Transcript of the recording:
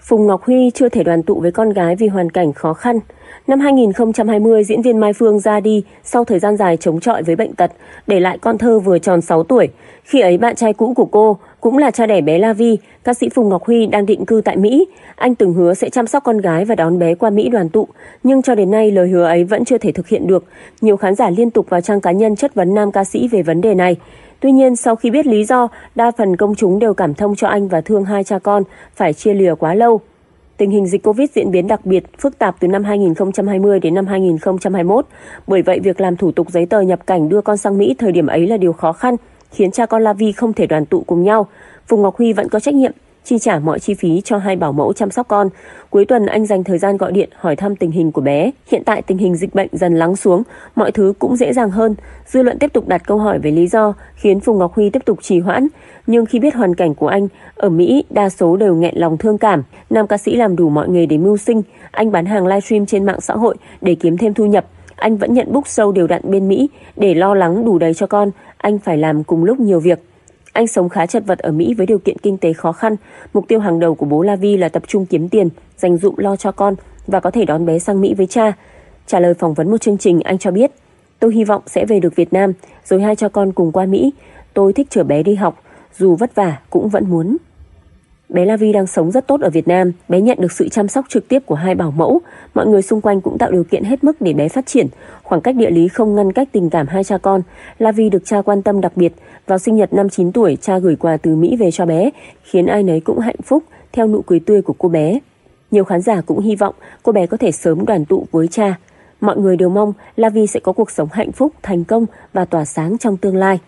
Phùng Ngọc Huy chưa thể đoàn tụ với con gái vì hoàn cảnh khó khăn. Năm 2020, diễn viên Mai Phương ra đi sau thời gian dài chống chọi với bệnh tật, để lại con thơ vừa tròn 6 tuổi. Khi ấy bạn trai cũ của cô cũng là cha đẻ bé La Vi, ca sĩ Phùng Ngọc Huy đang định cư tại Mỹ. Anh từng hứa sẽ chăm sóc con gái và đón bé qua Mỹ đoàn tụ, nhưng cho đến nay lời hứa ấy vẫn chưa thể thực hiện được. Nhiều khán giả liên tục vào trang cá nhân chất vấn nam ca sĩ về vấn đề này. Tuy nhiên, sau khi biết lý do, đa phần công chúng đều cảm thông cho anh và thương hai cha con phải chia lìa quá lâu. Tình hình dịch Covid diễn biến đặc biệt phức tạp từ năm 2020 đến năm 2021. Bởi vậy, việc làm thủ tục giấy tờ nhập cảnh đưa con sang Mỹ thời điểm ấy là điều khó khăn, khiến cha con La Vi không thể đoàn tụ cùng nhau. Phùng Ngọc Huy vẫn có trách nhiệm chi trả mọi chi phí cho hai bảo mẫu chăm sóc con. Cuối tuần anh dành thời gian gọi điện hỏi thăm tình hình của bé. Hiện tại tình hình dịch bệnh dần lắng xuống, mọi thứ cũng dễ dàng hơn. Dư luận tiếp tục đặt câu hỏi về lý do khiến Phùng Ngọc Huy tiếp tục trì hoãn. Nhưng khi biết hoàn cảnh của anh ở Mỹ, đa số đều nghẹn lòng thương cảm. Nam ca sĩ làm đủ mọi nghề để mưu sinh. Anh bán hàng livestream trên mạng xã hội để kiếm thêm thu nhập. Anh vẫn nhận book sâu đều đặn bên Mỹ để lo lắng đủ đầy cho con. Anh phải làm cùng lúc nhiều việc. Anh sống khá chật vật ở Mỹ với điều kiện kinh tế khó khăn. Mục tiêu hàng đầu của bố La Vi là tập trung kiếm tiền, dành dụm lo cho con và có thể đón bé sang Mỹ với cha. Trả lời phỏng vấn một chương trình, anh cho biết, tôi hy vọng sẽ về được Việt Nam, rồi hai cho con cùng qua Mỹ. Tôi thích chở bé đi học, dù vất vả cũng vẫn muốn. Bé La Vi đang sống rất tốt ở Việt Nam, bé nhận được sự chăm sóc trực tiếp của hai bảo mẫu, mọi người xung quanh cũng tạo điều kiện hết mức để bé phát triển, khoảng cách địa lý không ngăn cách tình cảm hai cha con. La Vi được cha quan tâm đặc biệt, vào sinh nhật năm 9 tuổi, cha gửi quà từ Mỹ về cho bé, khiến ai nấy cũng hạnh phúc theo nụ cười tươi của cô bé. Nhiều khán giả cũng hy vọng cô bé có thể sớm đoàn tụ với cha. Mọi người đều mong La Vi sẽ có cuộc sống hạnh phúc, thành công và tỏa sáng trong tương lai.